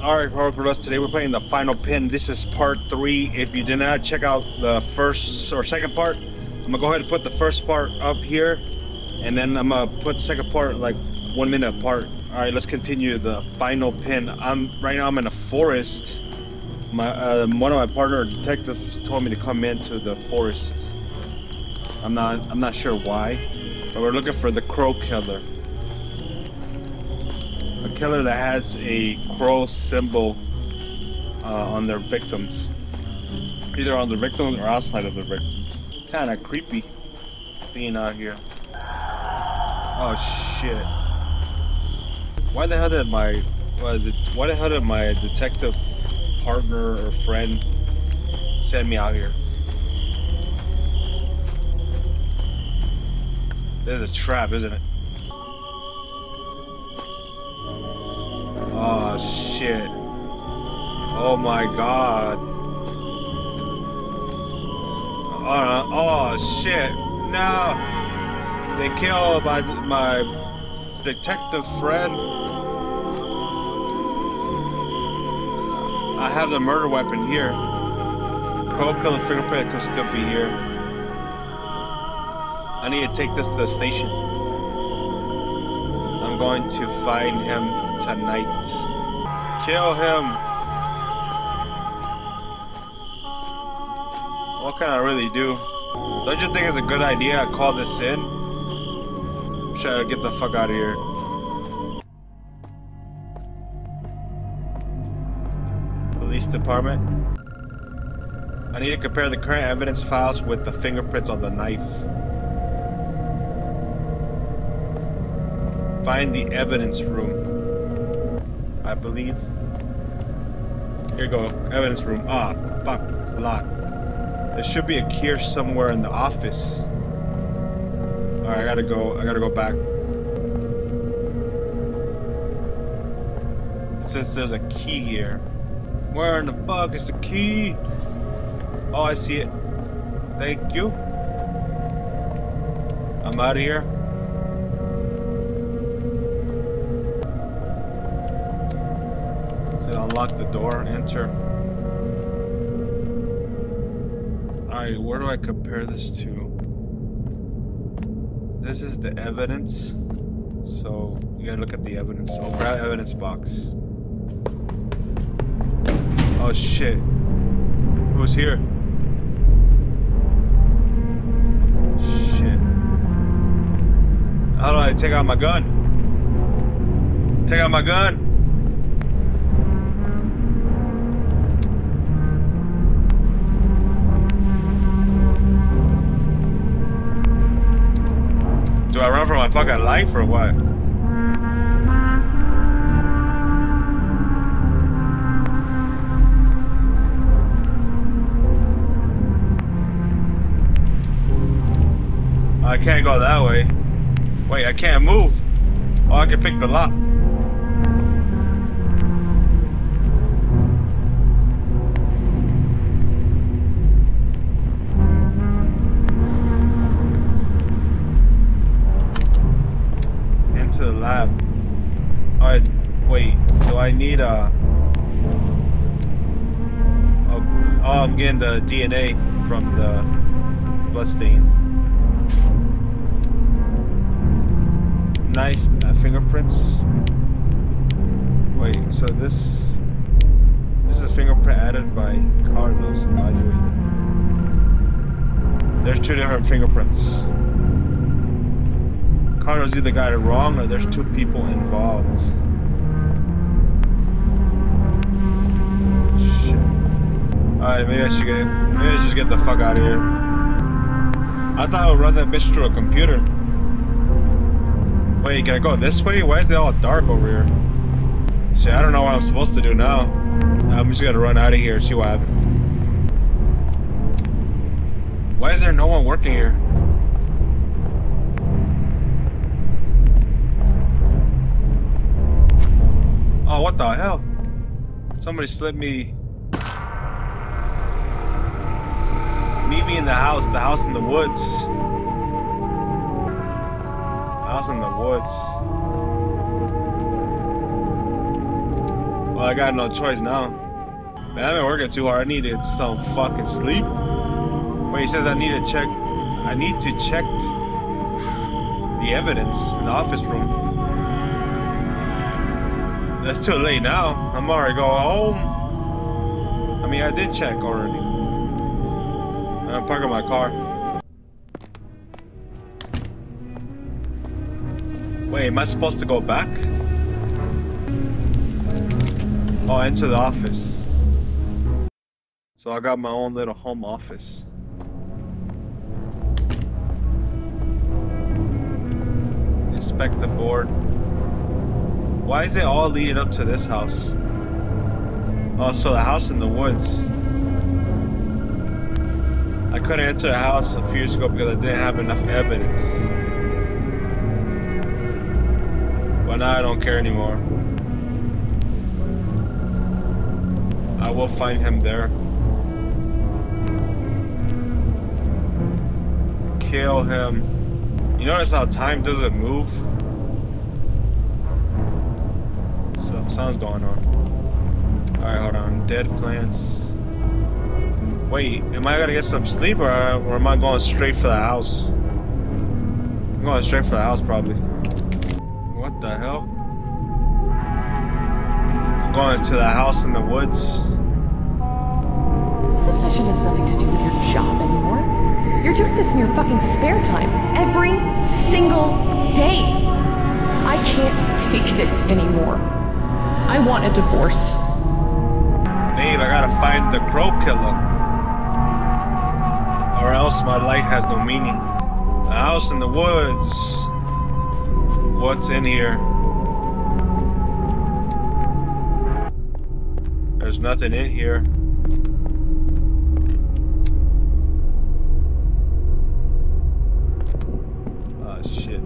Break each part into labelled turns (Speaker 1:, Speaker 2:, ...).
Speaker 1: Alright, Horror Gorillas, today we're playing the final pin. This is part three. If you did not check out the first or second part, I'm gonna go ahead and put the first part up here, and then I'm gonna put the second part like one minute apart. Alright, let's continue the final pin. I'm right now I'm in a forest. My uh, one of my partner detectives told me to come into the forest. I'm not I'm not sure why, but we're looking for the crow killer killer that has a crow symbol uh, on their victims. Either on the victims or outside of the victims. Kind of creepy being out here. Oh shit. Why the hell did my why the hell did my detective partner or friend send me out here? This is a trap, isn't it? Oh shit. Oh my god. Oh, oh shit. No. They killed my my detective friend. I have the murder weapon here. Crow the fingerprint could still be here. I need to take this to the station. I'm going to find him tonight. Kill him. What can I really do? Don't you think it's a good idea I call this in? Try to get the fuck out of here. Police department. I need to compare the current evidence files with the fingerprints on the knife. Find the evidence room. I believe. Here you go, evidence room. Ah, fuck, it's locked. There should be a key somewhere in the office. Alright, I gotta go, I gotta go back. It says there's a key here. Where in the fuck is the key? Oh, I see it. Thank you. I'm out of here. Unlock the door, enter. Alright, where do I compare this to? This is the evidence. So, you gotta look at the evidence. Oh, grab evidence box. Oh shit. Who's here? Shit. How do I take out my gun? Take out my gun? Do I run for my fucking life or what? I can't go that way. Wait, I can't move. Oh, I can pick the lock. I need a. Oh, oh, I'm getting the DNA from the bloodstain. Knife uh, fingerprints. Wait, so this this is a fingerprint added by Carlos evaluating. There's two different fingerprints. Carlos either got it wrong or there's two people involved. Alright, maybe I should get maybe I should get the fuck out of here. I thought I would run that bitch through a computer. Wait, can I go this way? Why is it all dark over here? Shit, I don't know what I'm supposed to do now. I'm just gonna run out of here and see what happens. Why is there no one working here? Oh, what the hell? Somebody slipped me Meet me in the house, the house in the woods. House in the woods. Well, I got no choice now. Man, I've been working too hard. I needed some fucking sleep. Wait, he says I need to check. I need to check the evidence in the office room. That's too late now. I'm already going home. I mean, I did check already. I'm parking my car. Wait, am I supposed to go back? Oh, into the office. So I got my own little home office. Inspect the board. Why is it all leading up to this house? Oh, so the house in the woods. I couldn't enter the house a few years ago because I didn't have enough evidence. But now I don't care anymore. I will find him there. Kill him. You notice how time doesn't move? Some sounds going on. Alright, hold on. Dead plants. Wait, am I gonna get some sleep or, or am I going straight for the house? I'm going straight for the house probably. What the hell? I'm going to the house in the woods.
Speaker 2: This obsession has nothing to do with your job anymore. You're doing this in your fucking spare time. Every single day. I can't take this anymore. I want a divorce.
Speaker 1: Babe, I gotta find the crow killer. Or else my life has no meaning. A house in the woods. What's in here? There's nothing in here. Oh shit.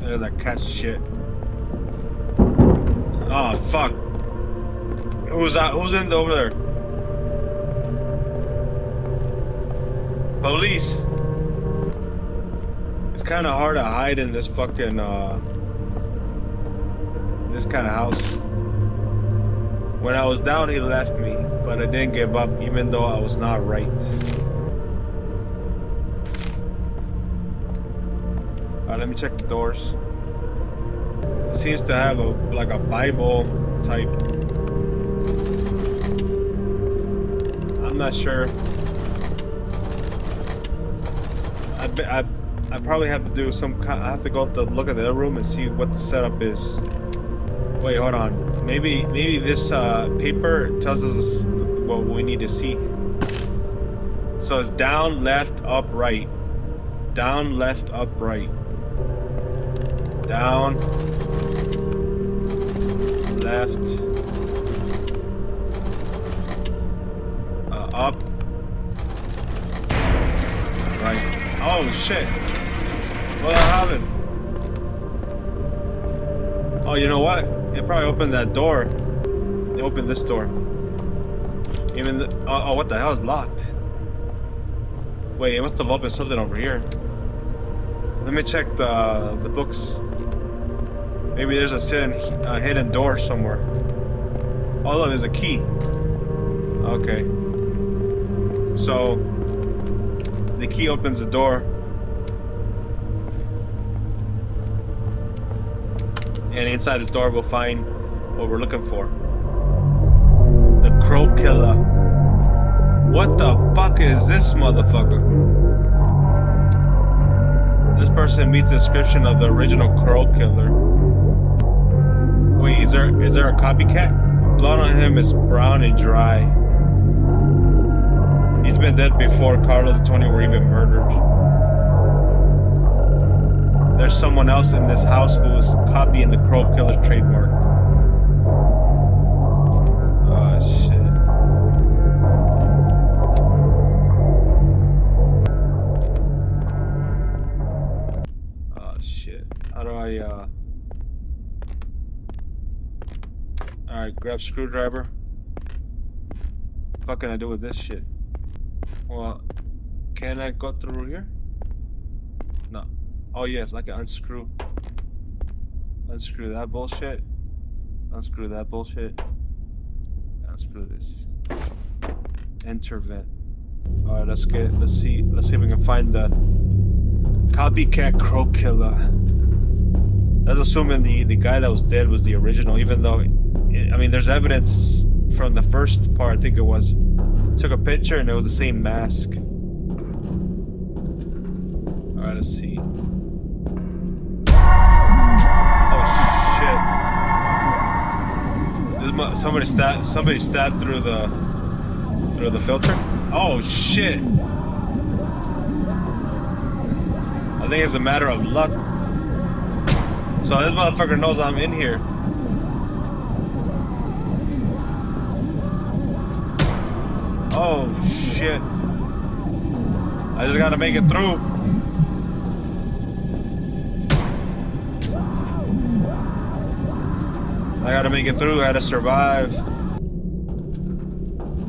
Speaker 1: There's that cat shit. Oh fuck. Who's that? Who's in over there? Police. It's kind of hard to hide in this fucking uh this kind of house. When I was down, he left me, but I didn't give up, even though I was not right. Alright, let me check the doors. It seems to have a like a Bible type. I'm not sure. I, I probably have to do some. I have to go to look at the other room and see what the setup is. Wait, hold on. Maybe maybe this uh, paper tells us what we need to see. So it's down, left, up, right. Down, left, up, right. Down, left, uh, up, Oh shit! What happened? Oh, you know what? It probably opened that door. It opened this door. Even the, oh, oh, what the hell is locked? Wait, it must have opened something over here. Let me check the the books. Maybe there's a hidden, a hidden door somewhere. Oh, look, there's a key. Okay. So, the key opens the door. And inside this door, we'll find what we're looking for. The Crow Killer. What the fuck is this motherfucker? This person meets the description of the original Crow Killer. Wait, is there is there a copycat? Blood on him is brown and dry. He's been dead before Carlos and Tony were even murdered. There's someone else in this house who is copying the Crow Killer's trademark. Oh shit. Oh shit. How do I uh Alright, grab screwdriver. What can I do with this shit? Well, can I go through here? No. Oh yes, I can unscrew. Unscrew that bullshit. Unscrew that bullshit. Let's this. Enter vent. Alright, let's get let's see let's see if we can find the copycat crow killer. That's assuming the the guy that was dead was the original, even though it, I mean there's evidence from the first part, I think it was took a picture and it was the same mask. Alright, let's see. Oh shit. Somebody stabbed somebody stabbed through the through the filter? Oh shit. I think it's a matter of luck. So this motherfucker knows I'm in here. Oh shit. I just gotta make it through. I gotta make it through, I gotta survive.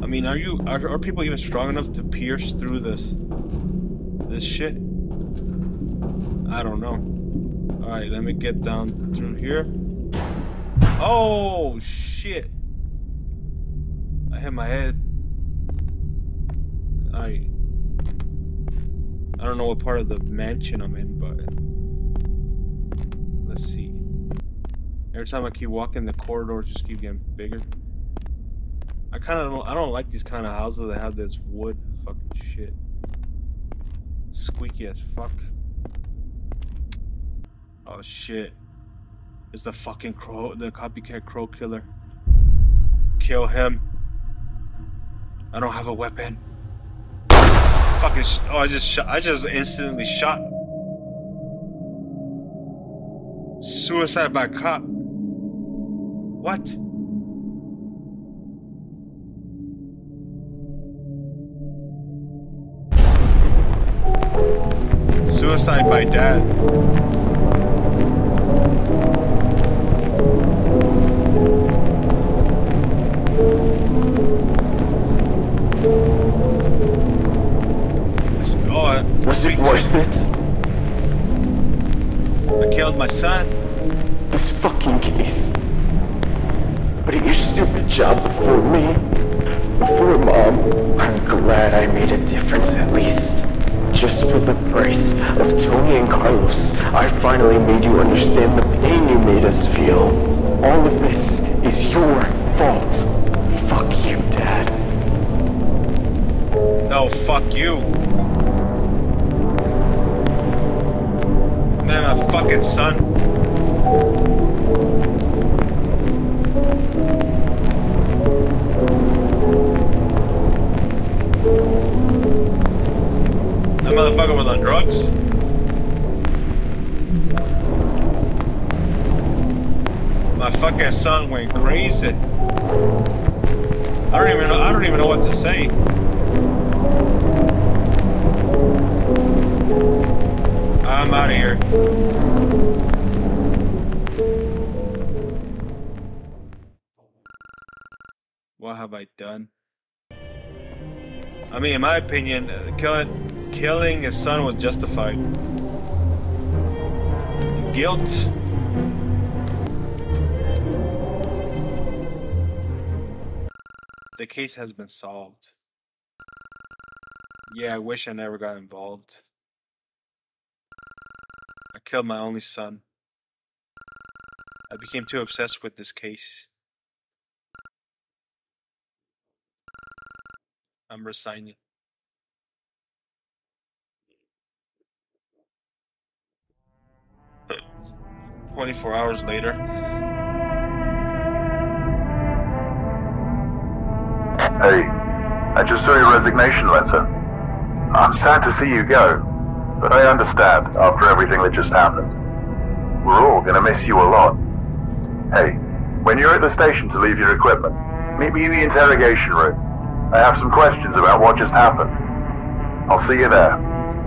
Speaker 1: I mean, are you are, are people even strong enough to pierce through this this shit? I don't know. Alright, let me get down through here. Oh shit. I hit my head. I I don't know what part of the mansion I'm in, but let's see. Every time I keep walking, the corridors just keep getting bigger. I kind of don't. I don't like these kind of houses that have this wood fucking shit. Squeaky as fuck. Oh shit! It's the fucking crow, the copycat crow killer. Kill him. I don't have a weapon fucking. oh, I just shot. I just instantly shot. Suicide by cop. What? Suicide by dad.
Speaker 3: Was it worth it?
Speaker 1: I killed my son.
Speaker 3: This fucking case. But your stupid job before me. Before mom. I'm glad I made a difference at least. Just for the price of Tony and Carlos, I finally made you understand the pain you made us feel. All of this is your fault. Fuck you, Dad.
Speaker 1: No, fuck you. Man, my fucking son. That motherfucker was on drugs? My fucking son went crazy. I don't even know I don't even know what to say. I mean, in my opinion, uh, killing killing his son was justified. Guilt. The case has been solved. Yeah, I wish I never got involved. I killed my only son. I became too obsessed with this case. I'm resigning. Twenty-four hours later.
Speaker 4: Hey, I just saw your resignation letter. I'm sad to see you go. But I understand after everything that just happened. We're all gonna miss you a lot. Hey, when you're at the station to leave your equipment, meet me in the interrogation room. I have some questions about what just happened. I'll see you there.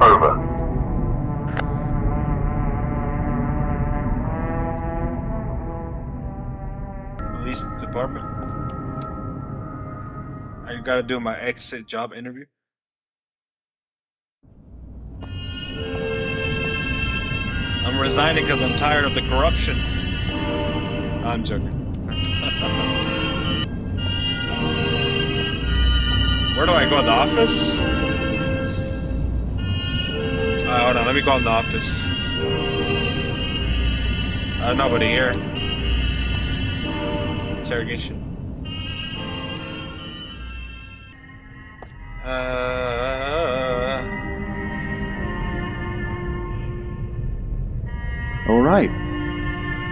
Speaker 4: Over.
Speaker 1: Police department. I gotta do my exit job interview. I'm resigning because I'm tired of the corruption. I'm joking. Where do I go? The office? Uh, hold on, let me go in the office. Uh, nobody here. Interrogation. Uh,
Speaker 5: All right.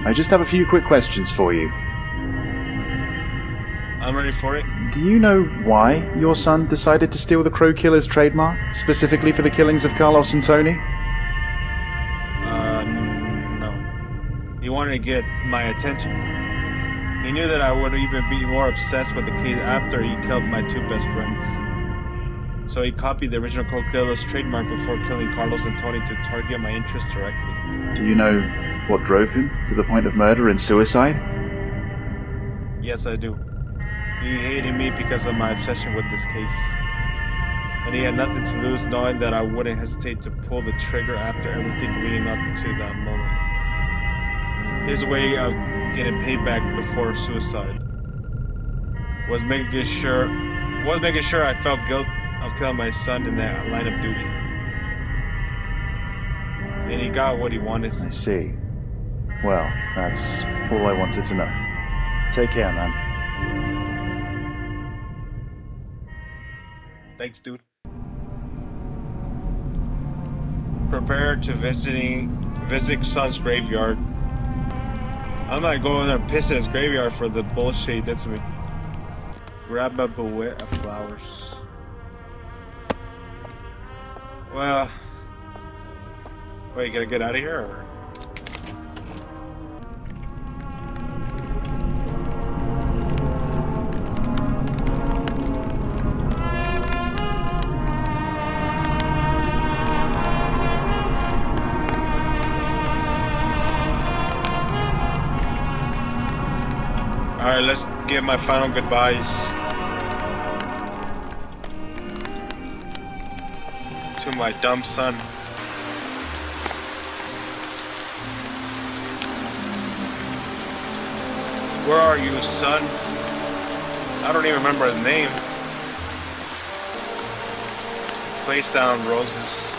Speaker 5: I just have a few quick questions for you.
Speaker 1: I'm ready for it.
Speaker 5: Do you know why your son decided to steal the Crow Killer's trademark, specifically for the killings of Carlos and Tony?
Speaker 1: Uh, no. He wanted to get my attention. He knew that I would even be more obsessed with the kid after he killed my two best friends. So he copied the original Crow Killer's trademark before killing Carlos and Tony to target my interests directly.
Speaker 5: Do you know what drove him to the point of murder and suicide?
Speaker 1: Yes, I do. He hated me because of my obsession with this case. And he had nothing to lose knowing that I wouldn't hesitate to pull the trigger after everything leading up to that moment. His way of getting payback before suicide was making sure was making sure I felt guilt of killing my son in that line of duty. And he got what he wanted.
Speaker 5: I see. Well, that's all I wanted to know. Take care, man.
Speaker 1: Thanks, dude. Prepare to visiting visit son's graveyard. I'm not going there and piss in his graveyard for the bullshit to me. Grab a bouquet of flowers. Well, wait, you gotta get out of here? Or? Let's give my final goodbyes to my dumb son. Where are you, son? I don't even remember his name. Place down roses.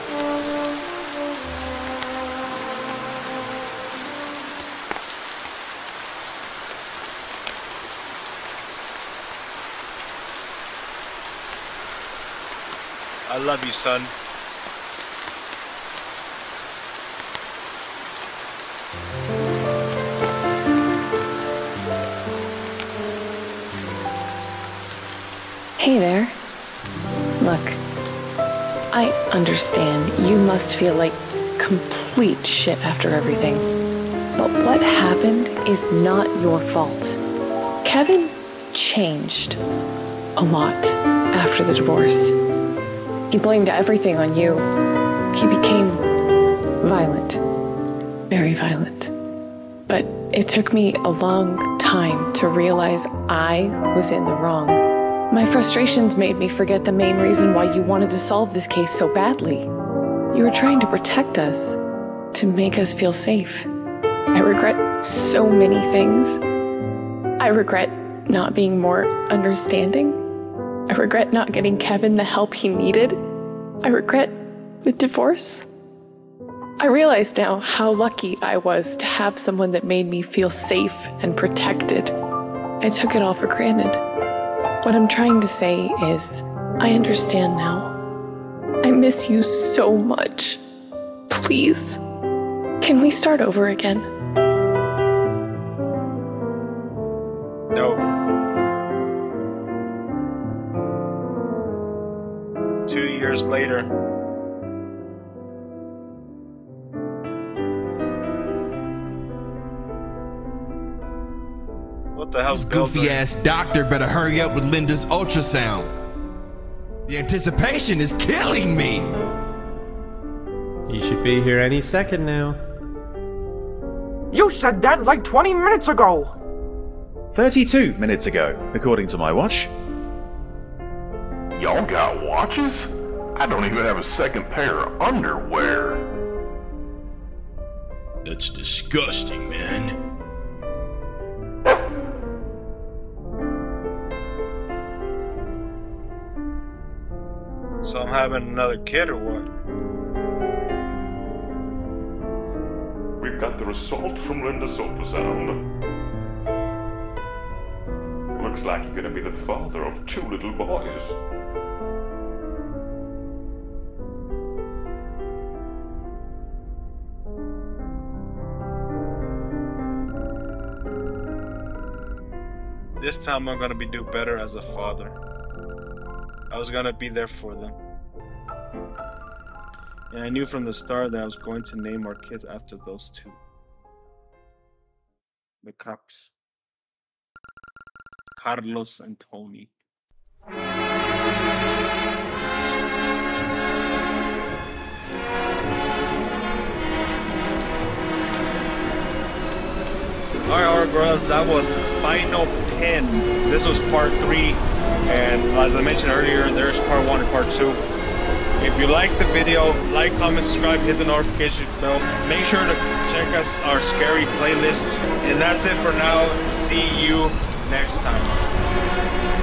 Speaker 1: I love you, son.
Speaker 2: Hey there. Look, I understand you must feel like complete shit after everything. But what happened is not your fault. Kevin changed a lot after the divorce. He blamed everything on you. He became violent, very violent. But it took me a long time to realize I was in the wrong. My frustrations made me forget the main reason why you wanted to solve this case so badly. You were trying to protect us, to make us feel safe. I regret so many things. I regret not being more understanding. I regret not getting Kevin the help he needed. I regret the divorce. I realize now how lucky I was to have someone that made me feel safe and protected. I took it all for granted. What I'm trying to say is, I understand now. I miss you so much. Please, can we start over again?
Speaker 1: Two years later. What the hell's
Speaker 6: This
Speaker 1: Bill
Speaker 6: goofy ass doctor better hurry up with Linda's ultrasound. The anticipation is killing me.
Speaker 7: You should be here any second now.
Speaker 8: You said that like 20 minutes ago!
Speaker 5: 32 minutes ago, according to my watch.
Speaker 4: Y'all got watches? I don't even have a second pair of underwear.
Speaker 9: That's disgusting, man.
Speaker 1: So I'm having another kid or what?
Speaker 10: We've got the result from Linda's ultrasound. Looks like you're gonna be the father of two little boys.
Speaker 1: Time I'm gonna be do better as a father. I was gonna be there for them. And I knew from the start that I was going to name our kids after those two. The cops. Carlos and Tony. Alright, girls, that was Final Pin. This was part three, and as I mentioned earlier, there's part one and part two. If you like the video, like, comment, subscribe, hit the notification bell. Make sure to check us our scary playlist. And that's it for now. See you next time.